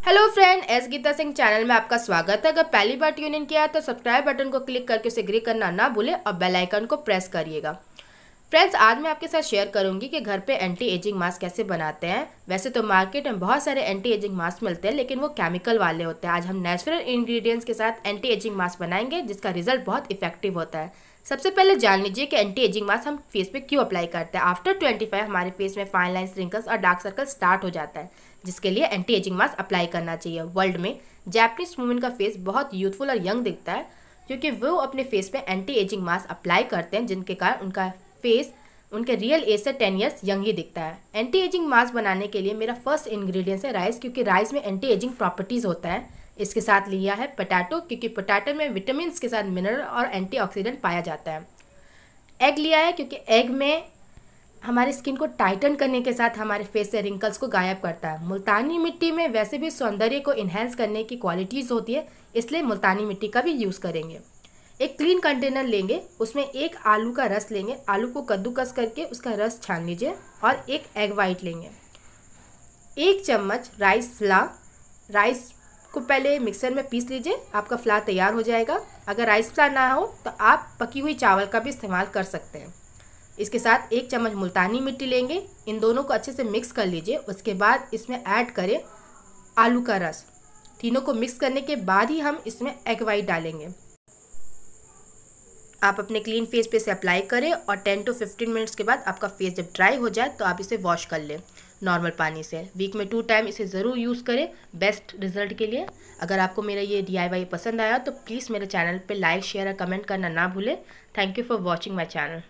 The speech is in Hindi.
Hello friends Geeta Singh channel में आपका स्वागत है। अगर पहली बार ट्यून इन किया है तो सब्सक्राइब बटन को क्लिक करके उसे एग्री करना ना भूले और बेल आइकन को प्रेस करिएगा। फ्रेंड्स आज मैं आपके साथ शेयर करूँगी कि घर पे एंटी एजिंग मास्क कैसे बनाते हैं। वैसे तो मार्केट में बहुत सारे एंटी एजिंग मास्क मिलते हैं, लेकिन वो केमिकल वाले होते हैं। आज हम नेचुरल इंग्रेडिएंट्स के साथ एंटी एजिंग मास्क बनाएँगे, जिसका रिज़ल्ट बहुत इफ़ेक्टिव होता है। सबसे पहले जान लीजिए कि एंटी एजिंग मास्क हम फेस पे क्यों अप्लाई करते हैं। आफ्टर ट्वेंटी फाइव हमारे फेस में फाइन लाइन्स रिंकल्स और डार्क सर्कल स्टार्ट हो जाता है, जिसके लिए एंटी एजिंग मास्क अप्लाई करना चाहिए। वर्ल्ड में जैपनीज वुमेन का फेस बहुत यूथफुल और यंग दिखता है, क्योंकि वो अपने फेस पे एंटी एजिंग मास्क अप्लाई करते हैं, जिनके कारण उनका फेस उनके रियल एज से टेन ईयर्स यंग ही दिखता है। एंटी एजिंग मास्क बनाने के लिए मेरा फ़र्स्ट इंग्रेडिएंट्स है राइस क्योंकि राइस में एंटी एजिंग प्रॉपर्टीज़ होता है। इसके साथ लिया है पोटैटो क्योंकि पोटैटो में विटामिन के साथ मिनरल और एंटीऑक्सीडेंट पाया जाता है। एग लिया है, क्योंकि एग में हमारी स्किन को टाइटन करने के साथ हमारे फेस से रिंकल्स को गायब करता है। मुल्तानी मिट्टी में वैसे भी सौंदर्य को इन्हेंस करने की क्वालिटीज़ होती है, इसलिए मुल्तानी मिट्टी का भी यूज़ करेंगे। एक क्लीन कंटेनर लेंगे, उसमें एक आलू का रस लेंगे, आलू को कद्दूकस करके उसका रस छान लीजिए और एक एग वाइट लेंगे। एक चम्मच राइस फ्ला राइस को पहले मिक्सर में पीस लीजिए, आपका फ्ला तैयार हो जाएगा। अगर राइस फ्ला ना हो तो आप पकी हुई चावल का भी इस्तेमाल कर सकते हैं। इसके साथ एक चम्मच मुल्तानी मिट्टी लेंगे, इन दोनों को अच्छे से मिक्स कर लीजिए, उसके बाद इसमें ऐड करें आलू का रस। तीनों को मिक्स करने के बाद ही हम इसमें एग वाइट डालेंगे। आप अपने क्लीन फेस पे इसे अप्लाई करें और 10 टू 15 मिनट्स के बाद आपका फेस जब ड्राई हो जाए तो आप इसे वॉश कर लें नॉर्मल पानी से। वीक में टू टाइम इसे ज़रूर यूज़ करें बेस्ट रिज़ल्ट के लिए। अगर आपको मेरा ये डी पसंद आया तो प्लीज़ मेरे चैनल पर लाइक शेयर और कमेंट करना ना भूलें। Thank you for watching my channel